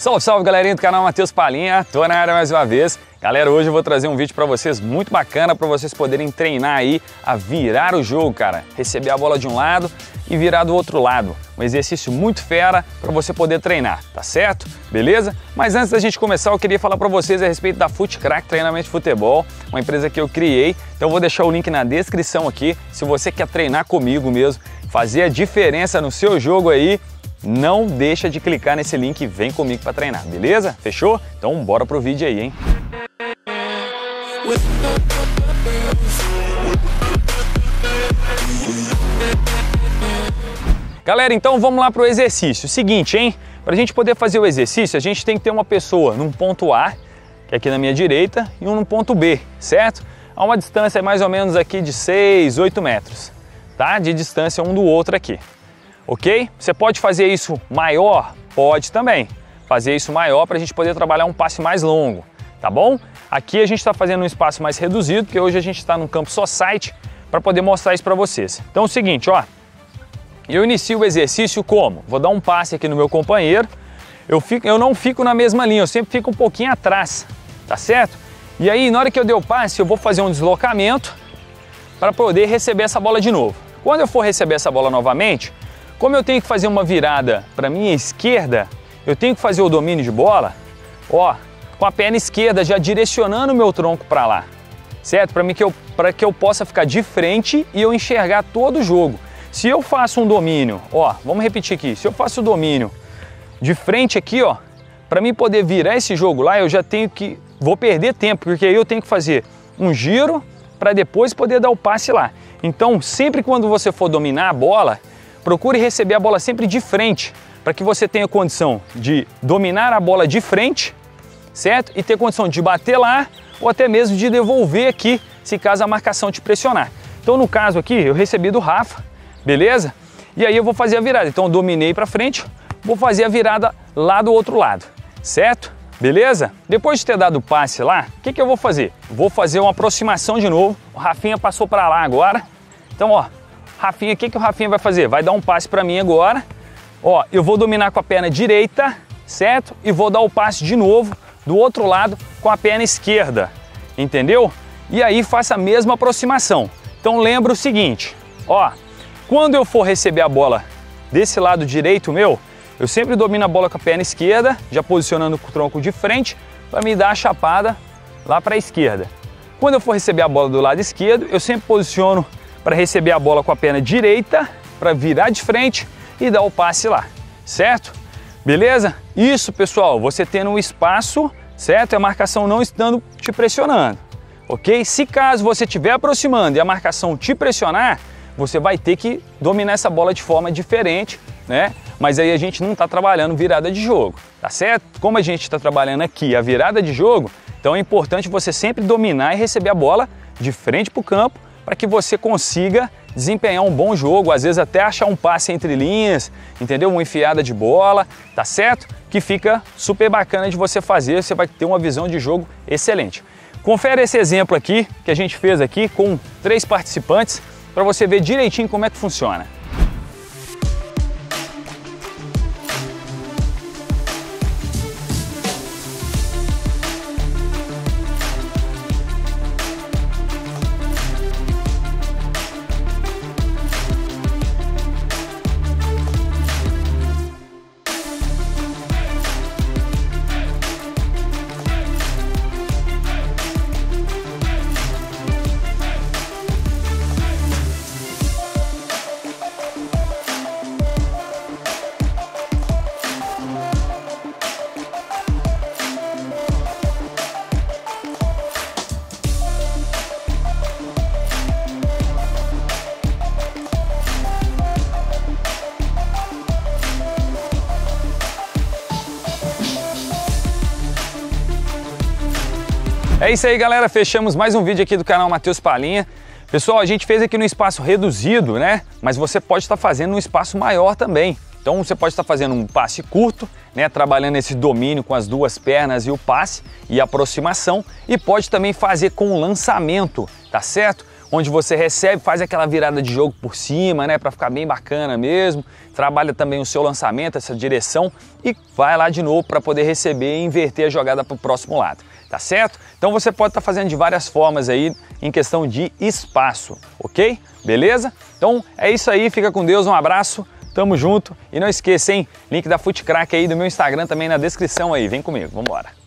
Salve, salve galerinha do canal Matheus Palinha, tô na área mais uma vez. Galera, hoje eu vou trazer um vídeo para vocês muito bacana para vocês poderem treinar aí a virar o jogo, cara. Receber a bola de um lado e virar do outro lado. Um exercício muito fera para você poder treinar, tá certo? Beleza? Mas antes da gente começar, eu queria falar para vocês a respeito da Footcrack Treinamento de Futebol, uma empresa que eu criei. Então eu vou deixar o link na descrição aqui. Se você quer treinar comigo mesmo, fazer a diferença no seu jogo aí, não deixa de clicar nesse link e vem comigo para treinar, beleza? Fechou? Então bora pro vídeo aí, hein? Galera, então vamos lá pro exercício. Seguinte, hein? Para a gente poder fazer o exercício, a gente tem que ter uma pessoa num ponto A, que é aqui na minha direita, e um no ponto B, certo? A uma distância mais ou menos aqui de 6, 8 metros, tá? De distância um do outro aqui ok? Você pode fazer isso maior? Pode também. Fazer isso maior para a gente poder trabalhar um passe mais longo, tá bom? Aqui a gente está fazendo um espaço mais reduzido, porque hoje a gente está no campo só site para poder mostrar isso para vocês. Então é o seguinte, ó, eu inicio o exercício como? Vou dar um passe aqui no meu companheiro, eu, fico, eu não fico na mesma linha, eu sempre fico um pouquinho atrás, tá certo? E aí, na hora que eu der o passe, eu vou fazer um deslocamento para poder receber essa bola de novo. Quando eu for receber essa bola novamente, como eu tenho que fazer uma virada para minha esquerda, eu tenho que fazer o domínio de bola, ó, com a perna esquerda já direcionando o meu tronco para lá, certo? Para que eu que eu possa ficar de frente e eu enxergar todo o jogo. Se eu faço um domínio, ó, vamos repetir aqui. Se eu faço o domínio de frente aqui, ó, para mim poder virar esse jogo lá, eu já tenho que vou perder tempo, porque aí eu tenho que fazer um giro para depois poder dar o passe lá. Então, sempre quando você for dominar a bola, procure receber a bola sempre de frente, para que você tenha condição de dominar a bola de frente, certo? E ter condição de bater lá ou até mesmo de devolver aqui, se caso a marcação te pressionar. Então, no caso aqui, eu recebi do Rafa, beleza? E aí eu vou fazer a virada. Então, eu dominei para frente, vou fazer a virada lá do outro lado, certo? Beleza? Depois de ter dado o passe lá, o que, que eu vou fazer? Vou fazer uma aproximação de novo. O Rafinha passou para lá agora. Então, ó, Rafinha, o que, que o Rafinha vai fazer? Vai dar um passe para mim agora. Ó, eu vou dominar com a perna direita, certo? E vou dar o passe de novo do outro lado com a perna esquerda, entendeu? E aí faça a mesma aproximação. Então lembra o seguinte, ó, quando eu for receber a bola desse lado direito meu, eu sempre domino a bola com a perna esquerda, já posicionando o tronco de frente para me dar a chapada lá para a esquerda. Quando eu for receber a bola do lado esquerdo, eu sempre posiciono para receber a bola com a perna direita, para virar de frente e dar o passe lá, certo? Beleza? Isso, pessoal, você tendo um espaço, certo? E a marcação não estando te pressionando, ok? Se caso você estiver aproximando e a marcação te pressionar, você vai ter que dominar essa bola de forma diferente, né? Mas aí a gente não está trabalhando virada de jogo, tá certo? Como a gente está trabalhando aqui a virada de jogo, então é importante você sempre dominar e receber a bola de frente para o campo para que você consiga desempenhar um bom jogo, às vezes até achar um passe entre linhas, entendeu? Uma enfiada de bola, tá certo? Que fica super bacana de você fazer, você vai ter uma visão de jogo excelente. Confere esse exemplo aqui que a gente fez aqui com três participantes para você ver direitinho como é que funciona. É isso aí, galera. Fechamos mais um vídeo aqui do canal Matheus Palinha. Pessoal, a gente fez aqui no espaço reduzido, né? Mas você pode estar fazendo um espaço maior também. Então você pode estar fazendo um passe curto, né, trabalhando esse domínio com as duas pernas e o passe e aproximação, e pode também fazer com o lançamento, tá certo? onde você recebe, faz aquela virada de jogo por cima, né, para ficar bem bacana mesmo. Trabalha também o seu lançamento, essa direção e vai lá de novo para poder receber e inverter a jogada para o próximo lado, tá certo? Então você pode estar tá fazendo de várias formas aí em questão de espaço, ok? Beleza? Então é isso aí, fica com Deus, um abraço. Tamo junto e não esqueça, hein? Link da Footcrack aí do meu Instagram também na descrição aí. Vem comigo, vambora.